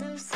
so